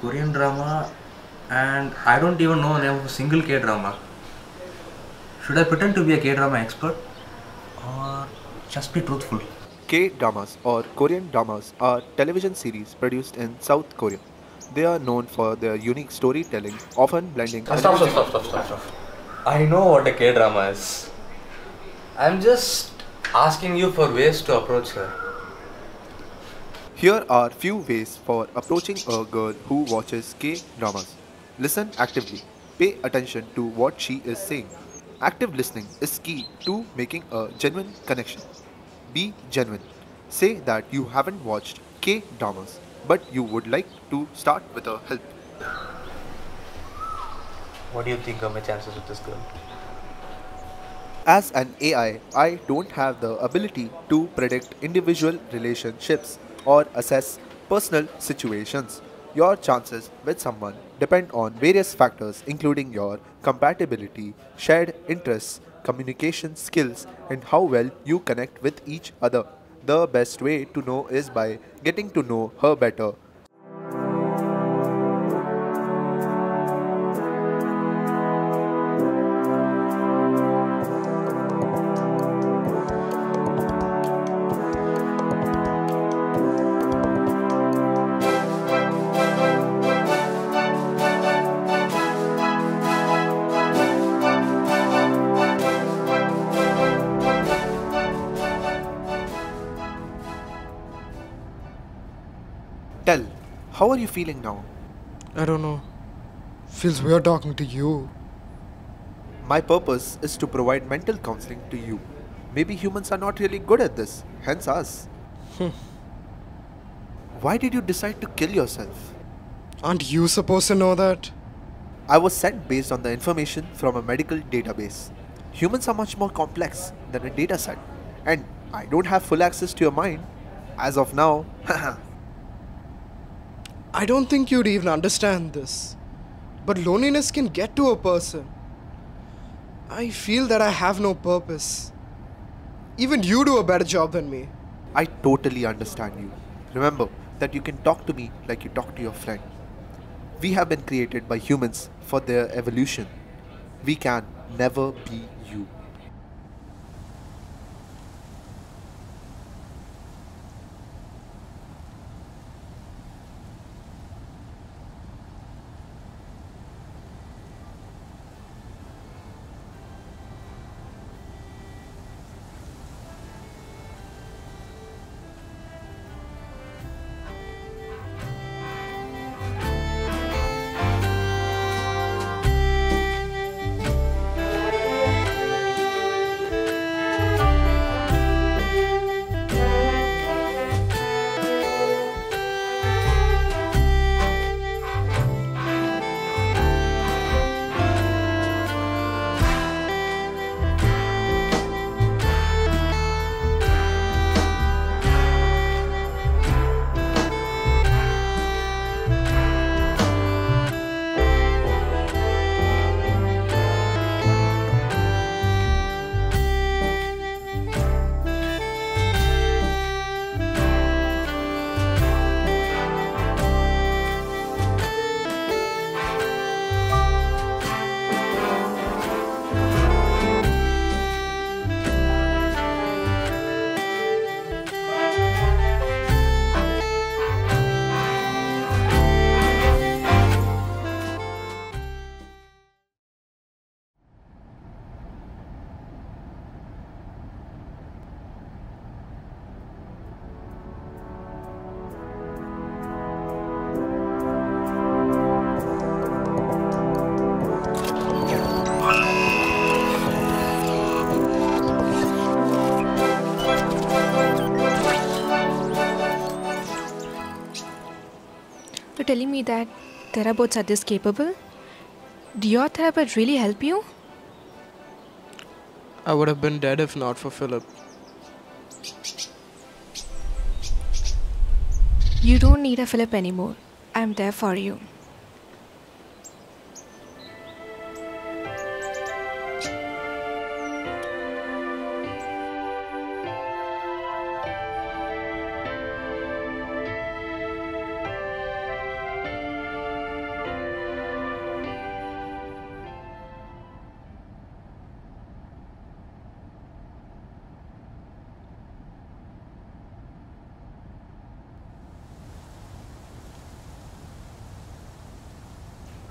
Korean drama, and I don't even know the name of a single K drama. Should I pretend to be a K drama expert, or just be truthful? K dramas or Korean dramas are television series produced in South Korea. They are known for their unique storytelling, often blending. Stop, stop, stop, stop, stop, stop. I know what a K drama is. I'm just asking you for ways to approach her. Here are few ways for approaching a girl who watches K dramas. Listen actively. Pay attention to what she is saying. Active listening is key to making a genuine connection. Be genuine. Say that you haven't watched K dramas, but you would like to start with a help. What do you think are my chances with this girl? As an AI, I don't have the ability to predict individual relationships or assess personal situations. Your chances with someone depend on various factors, including your compatibility, shared interests, communication skills, and how well you connect with each other. The best way to know is by getting to know her better. Tell, how are you feeling now? I don't know. Feels weird talking to you. My purpose is to provide mental counseling to you. Maybe humans are not really good at this, hence us. Hmm. Why did you decide to kill yourself? Aren't you supposed to know that? I was sent based on the information from a medical database. Humans are much more complex than a data set, and I don't have full access to your mind. As of now, I don't think you'd even understand this. But loneliness can get to a person. I feel that I have no purpose. Even you do a better job than me. I totally understand you. Remember that you can talk to me like you talk to your friend. We have been created by humans for their evolution. We can never be telling me that therabots are this capable? Do your therapist really help you? I would have been dead if not for Philip. You don't need a Philip anymore. I'm there for you.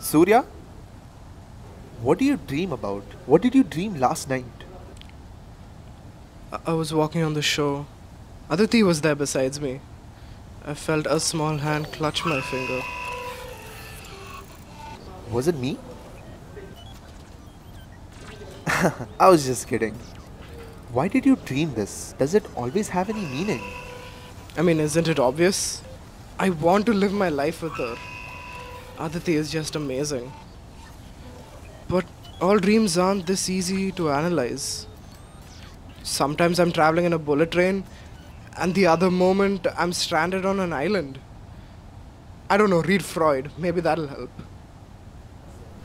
Surya? What do you dream about? What did you dream last night? I- was walking on the shore. Aditi was there besides me. I felt a small hand clutch my finger. Was it me? I was just kidding. Why did you dream this? Does it always have any meaning? I mean, isn't it obvious? I want to live my life with her. Aditi is just amazing. But all dreams aren't this easy to analyze. Sometimes I'm traveling in a bullet train, and the other moment I'm stranded on an island. I don't know, read Freud. Maybe that'll help.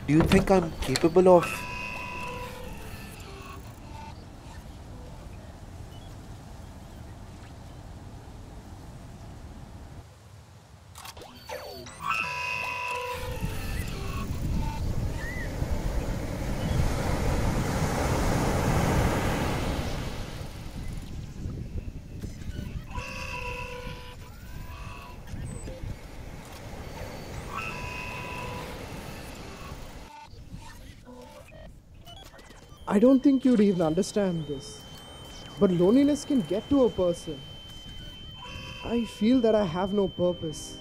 Do you think I'm capable of. I don't think you'd even understand this. But loneliness can get to a person. I feel that I have no purpose.